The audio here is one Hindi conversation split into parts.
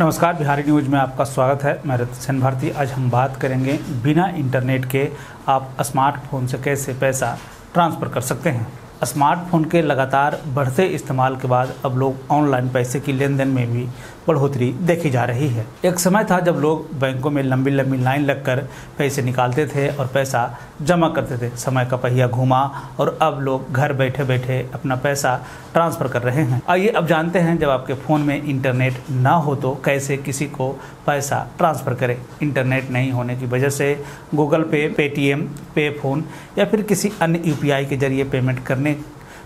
नमस्कार, बिहारी न्यूज़ में आपका स्वागत है। मैं रतन भारती। आज हम बात करेंगे, बिना इंटरनेट के आप स्मार्टफ़ोन से कैसे पैसा ट्रांसफ़र कर सकते हैं? स्मार्टफ़ोन के लगातार बढ़ते इस्तेमाल के बाद अब लोग ऑनलाइन पैसे की लेन देन में भी बढ़ोतरी देखी जा रही है। एक समय था जब लोग बैंकों में लंबी लंबी लाइन लगकर पैसे निकालते थे और पैसा जमा करते थे। समय का पहिया घूमा और अब लोग घर बैठे बैठे अपना पैसा ट्रांसफ़र कर रहे हैं। आइए अब जानते हैं जब आपके फ़ोन में इंटरनेट ना हो तो कैसे किसी को पैसा ट्रांसफ़र करें। इंटरनेट नहीं होने की वजह से गूगल पे, पेटीएम, पे फ़ोन या फिर किसी अन्य यूपीआई के ज़रिए पेमेंट करने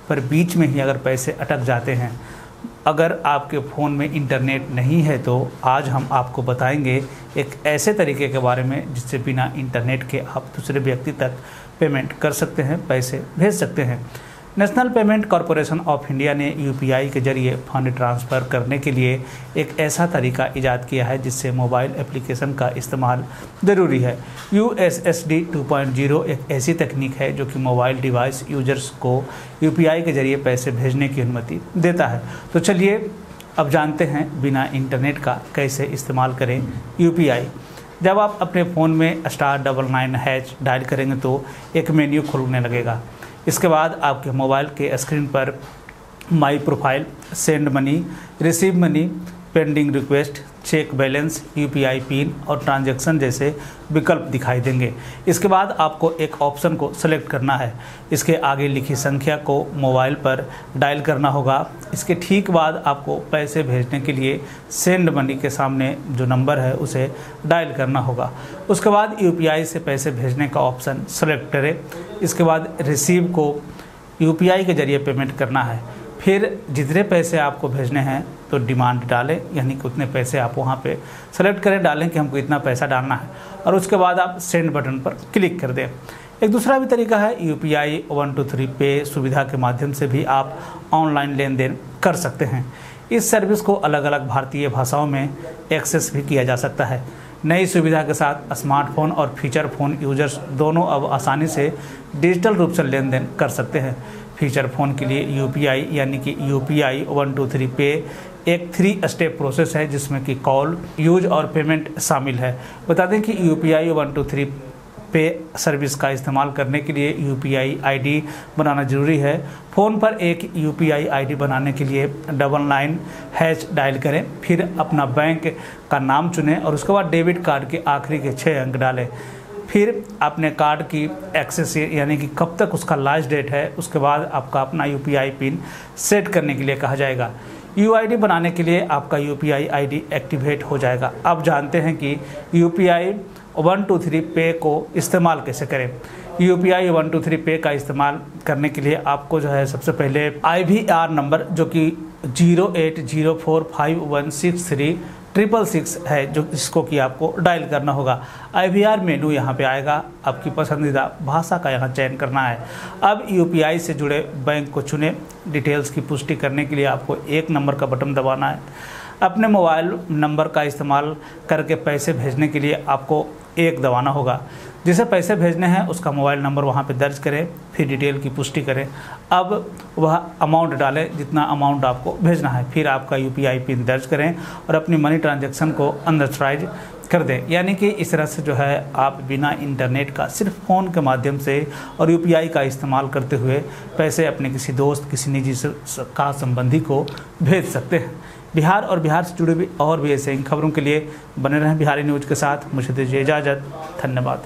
पर बीच में ही अगर पैसे अटक जाते हैं, अगर आपके फ़ोन में इंटरनेट नहीं है तो आज हम आपको बताएँगे एक ऐसे तरीके के बारे में जिससे बिना इंटरनेट के आप दूसरे व्यक्ति तक पेमेंट कर सकते हैं, पैसे भेज सकते हैं। National Payment Corporation of India ने यूपीआई के ज़रिए फंड ट्रांसफ़र करने के लिए एक ऐसा तरीका ईजाद किया है जिससे मोबाइल एप्लीकेशन का इस्तेमाल ज़रूरी है। U S S D two point zero एक ऐसी तकनीक है जो कि मोबाइल डिवाइस यूज़र्स को यूपीआई के ज़रिए पैसे भेजने की अनुमति देता है। तो चलिए, अब जानते हैं बिना इंटरनेट का कैसे इस्तेमाल करें यूपीआई। जब आप अपने फ़ोन में star double nine hash dial करेंगे तो एक मेन्यू खुलने लगेगा। इसके बाद आपके मोबाइल के स्क्रीन पर my profile send money receive money pending request check balance UPI pin और ट्रांजैक्शन जैसे विकल्प दिखाई देंगे। इसके बाद आपको एक ऑप्शन को सेलेक्ट करना है। इसके आगे लिखी संख्या को मोबाइल पर डायल करना होगा। इसके ठीक बाद आपको पैसे भेजने के लिए सेंड मनी के सामने जो नंबर है, उसे डायल करना होगा। उसके बाद यूपीआई से पैसे भेजने का ऑप्शन सेलेक्ट करें। इसके बाद रिसीव को यूपीआई के ज़रिए पेमेंट करना है। फिर जितने पैसे आपको भेजने हैं तो डिमांड डालें, यानी कि उतने पैसे आप वहाँ पे सेलेक्ट करें, डालें कि हमको इतना पैसा डालना है। और उसके बाद आप सेंड बटन पर क्लिक कर दें। एक दूसरा भी तरीका है U P I one two three pay सुविधा के माध्यम से भी आप ऑनलाइन लेन देन कर सकते हैं। इस सर्विस को अलग अलग भारतीय भाषाओं में एक्सेस भी किया जा सकता है। नई सुविधा के साथ स्मार्टफ़ोन और फीचर फ़ोन यूज़र्स दोनों अब आसानी से डिजिटल रूप से लेन देन कर सकते हैं। फीचर फ़ोन के लिए यूपीआई यानी कि U P I one two three pay एक थ्री स्टेप प्रोसेस है जिसमें कि कॉल यूज़ और पेमेंट शामिल है। बता दें कि U P I one two three pay service का इस्तेमाल करने के लिए U P I I D बनाना ज़रूरी है। फ़ोन पर एक U P I I D बनाने के लिए डबल नाइन हैच डायल करें, फिर अपना बैंक का नाम चुनें और उसके बाद डेबिट कार्ड के आखिरी के छः अंक डालें। फिर अपने कार्ड की एक्सेस यानी कि कब तक उसका लास्ट डेट है, उसके बाद आपका अपना यूपीआई पिन सेट करने के लिए कहा जाएगा। यूआईडी बनाने के लिए आपका यू पी एक्टिवेट हो जाएगा। अब जानते हैं कि U P one two three pay को इस्तेमाल कैसे करें? U P I one two three pay का इस्तेमाल करने के लिए आपको जो है सबसे पहले आई वी आर नंबर, जो कि zero eight zero four five one six three triple six है जो जिसको कि आपको डायल करना होगा। आईवीआर मेनू यहाँ पे आएगा। आपकी पसंदीदा भाषा का यहाँ चयन करना है। अब यू से जुड़े बैंक को चुने। डिटेल्स की पुष्टि करने के लिए आपको एक नंबर का बटन दबाना है। अपने मोबाइल नंबर का इस्तेमाल करके पैसे भेजने के लिए आपको एक दबाना होगा। जिसे पैसे भेजने हैं, उसका मोबाइल नंबर वहाँ पे दर्ज करें, फिर डिटेल की पुष्टि करें। अब वह अमाउंट डालें जितना अमाउंट आपको भेजना है। फिर आपका यूपीआई पिन दर्ज करें और अपनी मनी ट्रांजेक्शन को अनदराइज कर दें। यानी कि इस तरह से जो है, आप बिना इंटरनेट का, सिर्फ़ फ़ोन के माध्यम से और यूपीआई का इस्तेमाल करते हुए पैसे अपने किसी दोस्त, किसी निजी का संबंधी को भेज सकते हैं। बिहार और बिहार से जुड़े भी और भी ऐसे इन खबरों के लिए बने रहें बिहारी न्यूज़ के साथ। मुझे दीजिए इजाज़त। धन्यवाद।